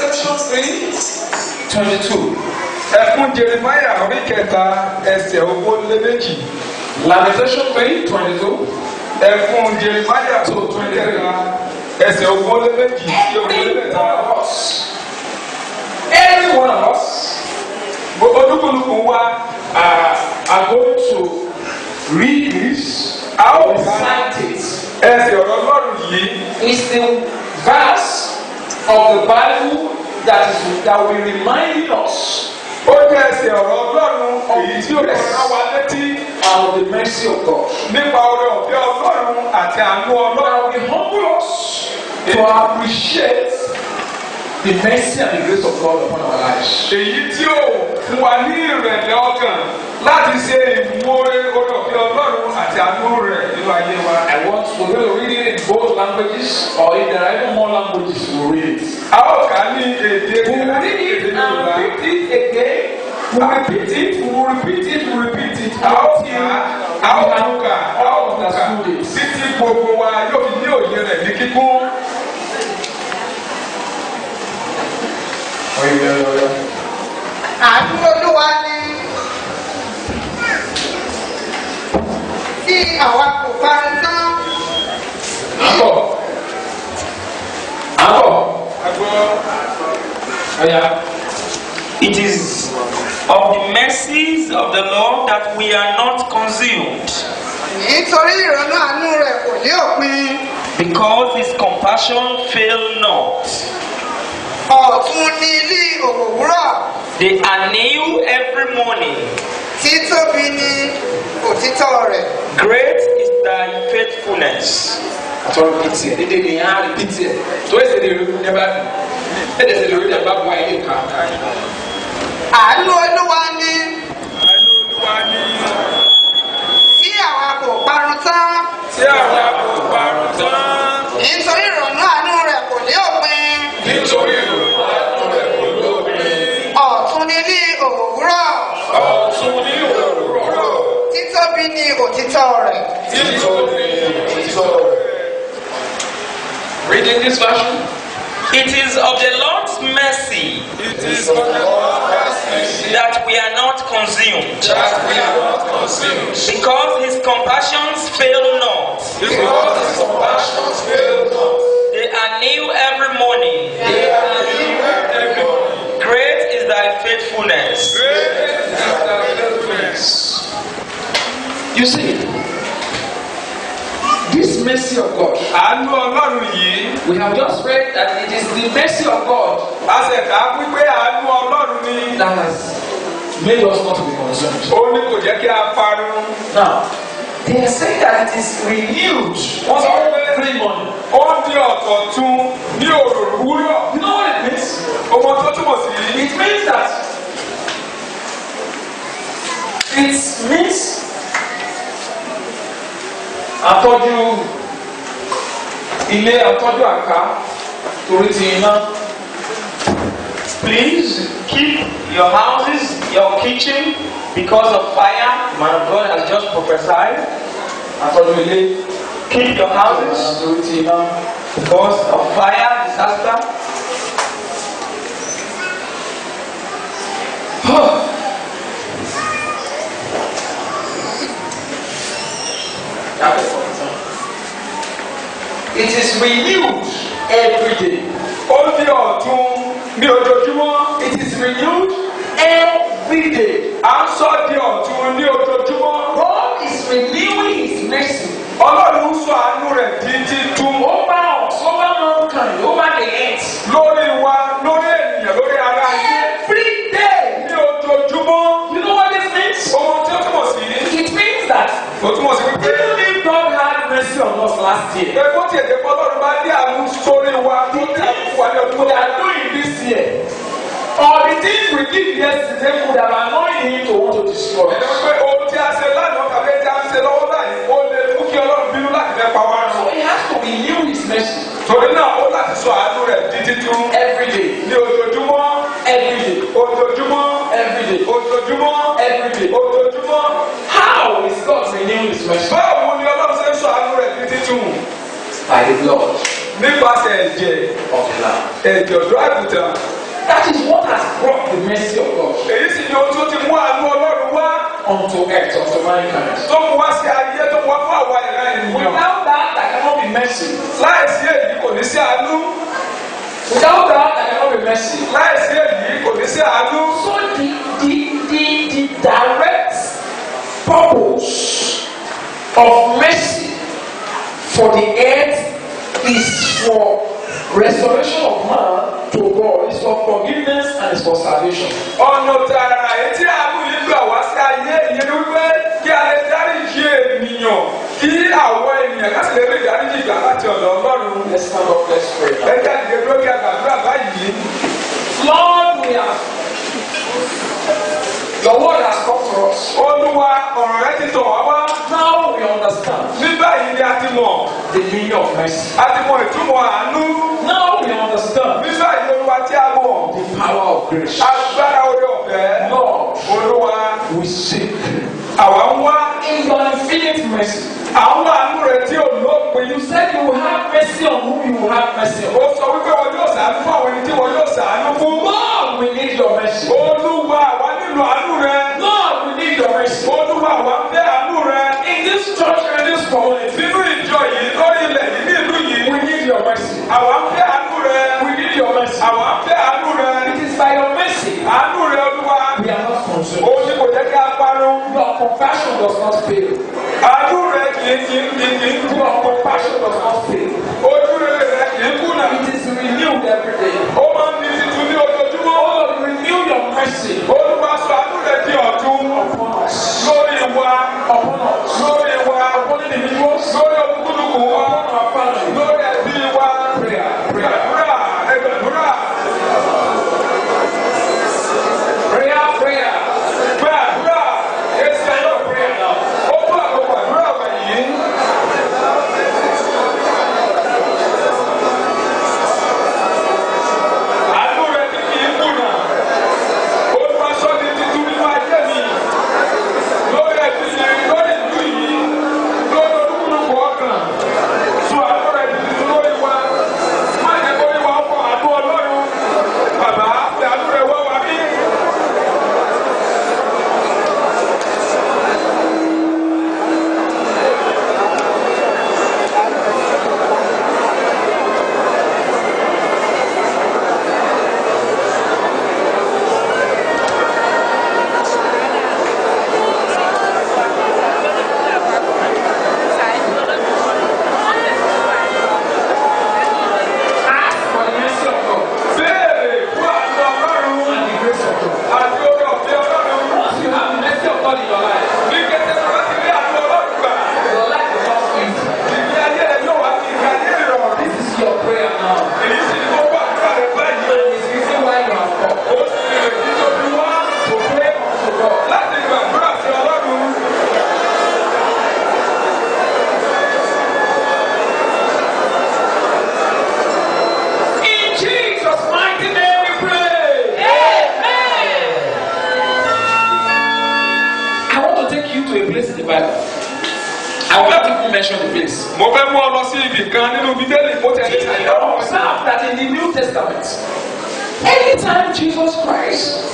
Lamentation 3 22. ẹkún jeremiah orí kẹta ẹsẹ̀ ogún lé méjì Lamentation 3 22. ẹkún jeremiah tó tún kẹta ẹsẹ̀ ogún lé méjì sí ogún lé Every mẹ́ta. one of us, every one of us olúkúlùkù wa are, going to read this or ka recite it. ẹsẹ̀ ọ̀rọ̀ ọlọ́run yìí It's the verse of the Bible that is that will remind us ó jẹ́ ẹsẹ̀ ọ̀rọ̀ ọlọ́run èyí tí ó kọ̀ ọ́ wa létí of the mercy of God. nípa oore ọ̀fẹ́ ọlọ́run àti àánú ọlọ́run. That will humble us to appreciate the mercy and the grace of God upon our lives. èyí tí ó fún wa ní ìrẹ̀lẹ̀ ọkàn láti ṣe ìmúore ọ̀fẹ́ ọlọ́run àti àánú rẹ̀ nínú ayé wa. I want to to read it in both languages, or if there are even more languages, we'll read it. a ó kà á ní èdè We will Yorùbá. it again. We will repeat it, we will repeat it, we will repeat it. a ó kà á a ó kà á ó tún kà it. títí gbogbo wa yóò fi ní òye rẹ̀ ní kíkún. Àánú olúwa ni tí àwa kò bá ń tán Àbọ̀. Àbọ̀. Ọ̀ya. It is of the mercies of the Lord that we are not consumed, nítorí ìrònú àánú rẹ̀ kò ní òpin because his compassion fail not. Ọ̀tún ní ilé òwúrọ̀ They are new every morning. títóbi ní òtítọ́ rẹ̀ Great is thy faithfulness. Àtọ̀rọ̀ repeat ẹ̀. Dédé ni a repeat ẹ̀. Tó ẹsẹ̀ lè rí ní ẹ̀bá mi. Ẹ̀dẹ̀ ẹsẹ̀ lè rí ní ẹ̀bá bu ayé nǹkan. àánú olúwa ni àánú olúwa ní tí àwa kò parun tán tí àwa kò parun tán. nítorí ìrònú àánú òtítọ́ rẹ̀ títóbi òtítọ́ rẹ̀. Reading this version. It is of the Lord's mercy It is of the Lord's mercy that we are not consumed, that we are not consumed. because his compassions fail not. Because his compassions fail not. They are new every morning. You see, this mercy of God, Àánú Ọlọ́run yìí, we have just read that it is the mercy of God a ṣe kà á wípé àánú Ọlọ́run ni that has made us not to be consumed. ó ní kò jẹ́ kí a parun. Now, they are saying that it is renewed Wọ́n sọ pé every morning. ó di ọ̀tọ̀tun ní òwúrọ̀. You know what it means? Ohun tó túmọ̀ sí. It means that it means àtọ́jú ilé àtọ́jú àká torí ti iná. Please keep your houses, your kitchen, because of fire. Of God has just prophesied. àtọ́jú ilé Keep your houses because of fire, disaster. It is renewed every day. Ó di ọ̀tun ní ojoojúmọ́. It is renewed every day. À ń sọ di ọ̀tun ní ojoojúmọ́. God is renewing His mercy Ọlọ́run sọ àánú rẹ̀ di titun. over us, over mankind, over the earth. lórí wa lórí ènìyàn lórí ara ayé Every day. ní ojoojúmọ́. You know what this means? Ohun tí ó túmọ̀ sí It means that ó túmọ̀ sí wípé even if God had mercy on us last year, ẹgbọ́n tí èdè or the things we did yesterday could have annoyed Him to want to destroy Ẹni us. wípé ohun tí a ṣe lánàá tàbí tí a ń ṣe lọ́wọ́ báyìí ó lè mú kí ọlọ́run bínú láti fẹ́ pa wá So. He has to renew His mercy torí náà ó láti sọ àánú rẹ̀ di titun every day, ní ojoojúmọ́ every day, ojoojúmọ́ every day, ojoojúmọ́ every day. ojoojúmọ́. How is God renewing His mercy? báwo ni ọlọ́run ṣe ń sọ àánú rẹ̀ di titun? By the blood. nípasẹ̀ ẹ̀jẹ̀ of the Lamb. ẹ̀jẹ̀ ọ̀dọ́ àgùntàn That is what has brought the mercy of God èyí sì ni ohun tó ti mú àánú ọlọ́run wá unto earth, unto mankind. tó mú wá sí ayé tó wá fún àwa ìran ènìyàn Without that, there cannot be mercy. láìsí èyí kò ní sí àánú Without that, there cannot be mercy. láìsí èyí kò ní sí àánú So the the the, the direct purpose of mercy for the earth is for restoration of man to God, is for forgiveness and is for salvation. ọ̀nà tààrà etí yìí gbà wá sí ayé ìyẹn wípé kí a lè dáríjì ènìyàn kí àwọn ènìyàn sì lè rí ìdáríjì gbà láti ọ̀dọ̀ ọlọ́run Let's stand up, let's pray. now. ẹja ìdè dúró kí a gbàdúrà báyìí Lord, we have your word has come to us. olúwa ọ̀rọ̀ rẹ ti tọ̀ wá wá Now we understand ní báyìí ni a ti mọ̀. The meaning of mercy. a ti mọ̀ ìtumọ̀ àánú. Now we understand. Ní báyìí ni olúwa tí a mọ̀. The power of grace. agbára orí ọ̀fẹ́. Lord, olúwa. we seek àwa ń wá. In your infinite mercy. àwọn àánú rẹ tí ò lópin. You said you will have mercy on whom you will have mercy on. ó sọ wípé wọn yóò ṣàánú fún àwọn ẹni tí wọn yóò ṣàánú fún. Lord, we need your mercy. olúwa àwa nílò àánú rẹ compassion does not fail. àánú rẹ kì í kì í kì í kì í kú Your compassion does not fail. ojú rẹ kì í kùnà It is renewed every day. ó máa ń di titun ní ojoojúmọ́ Lord, renew your mercy olúwa sọ àánú rẹ di ọ̀tun upon us. lórí wa Upon us. That in the New Testament, anytime Jesus Christ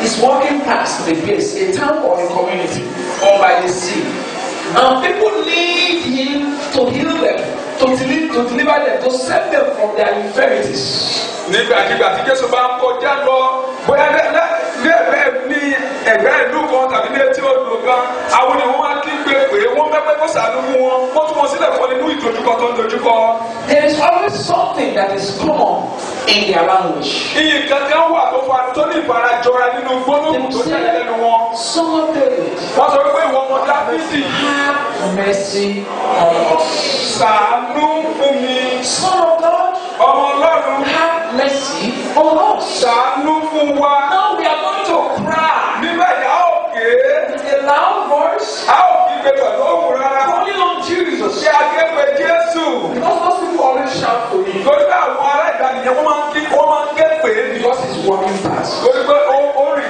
is walking past the place, a town or a community, or by the sea, and people need him to heal them, to, deli- to deliver them, to save them from their infirmities. nígbàkigbà tí jésù bá ń kọjá lọ bóyá ní ẹgbẹ́ ní ẹgbẹ́ ìlú kan tàbí ní etí odò kan àwọn ni wọ́n máa kí gbé pé wọ́n mẹ́pẹ́ kó sàánú fún wọn wọ́n tún wọn sílẹ̀ fún nínú ìdojúkọ tó ń dojúkọ. There is always something that is common in their language. iyì kankan wà tó fa tó ní ìfarajọra nínú gbólóhùn tó jáde lẹ́nu wọn. Son of David, wọ́n sọ pé ìwọ ọmọ have mercy on us. sàánú fún mi Son of God, ọmọ ọlọ́run have mercy on us. sàánú fún wa. Now we are going to cry nígbà yà ó ké with a loud voice, a kí gbé pẹ̀lú òun rárá. calling on Jesus. ṣé akéwé jésù Because those people always shout for him torí àwọn ará wọ́n máa ń kí wọ́n máa ń ké pè é ní walking past. Olùkọ́ ó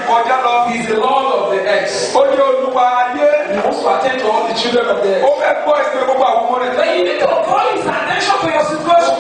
kọjá lọ. He is the Lord of the earth. Ó ní olúwa ayé. He must attend to all the children of the earth. Ó fẹ́ gbọ́ ìsinmi gbogbo àwọn ọmọ rẹ̀. Then you need to call his attention to your situation.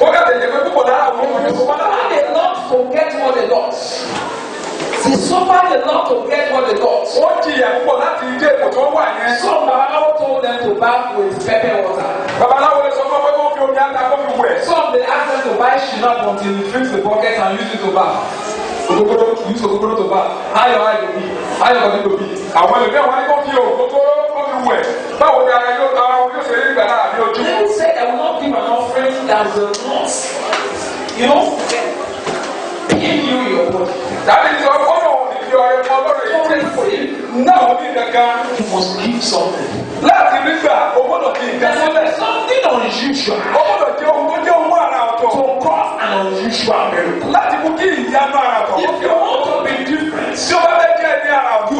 ó ká tètè pé púpọ̀ dára àwọn ọmọ rẹ̀ sọ́pá dára. they love to get what they love. they suffer the love to get what they love. ó jìyà púpọ̀ láti ilé ipò tó wà yẹn. so babaláwo told them to baff with pepper water. babaláwo lè sọ fún ọ pé kó fi omi ata kó fi wẹ̀. some they asked them to buy shinab until you fix the bucket and use it to baff ogogoro use ogogoro to baff ayọ̀ ayọ̀ bi ayọ̀ kọ́ni tó bi àwọn ẹlòmíràn wọn ni kò fi ògógóró kó fi wẹ̀ báwo ni ara yóò ta yóò ṣe é gbàdá àbí ojú that will not, you know, give you your body. That is your follow if you are a follower, you pray for him. Now only the guy must give something. Láti nígbà o gbọ́dọ̀ kí nǹkan sílẹ̀. Something unusual. O gbọ́dọ̀ jẹ́ ohun tó jẹ́ ohun àrà ọ̀tọ̀. To cause an unusual miracle. Láti mú kí ìyanu àrà ọ̀tọ̀. If you want to be different. Tí o bá fẹ́ jẹ́ ẹni àrà ọ̀tọ̀.